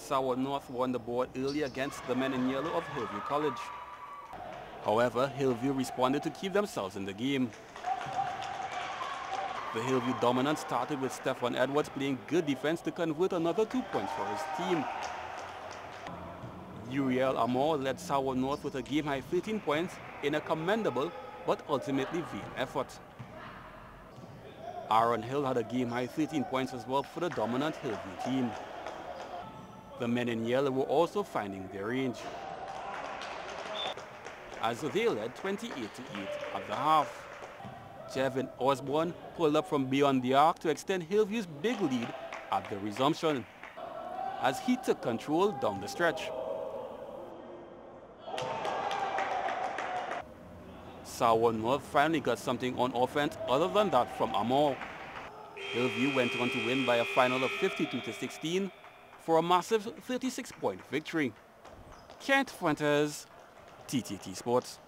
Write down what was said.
San Juan North won the board early against the men in yellow of Hillview College. However, Hillview responded to keep themselves in the game. The Hillview dominant started with Stefan Edwards playing good defense to convert another two points for his team. Uriel Amor led San Juan North with a game-high 13 points in a commendable but ultimately vain effort. Aaron Hill had a game-high 13 points as well for the dominant Hillview team. The men in yellow were also finding their range as they led 28 to 8 at the half. Jevin Osborne pulled up from beyond the arc to extend Hillview's big lead at the resumption as he took control down the stretch. San Juan North finally got something on offense other than that from Amor. Hillview went on to win by a final of 52 to 16 for a massive 36-point victory. Kent Fuentes, TTT Sports.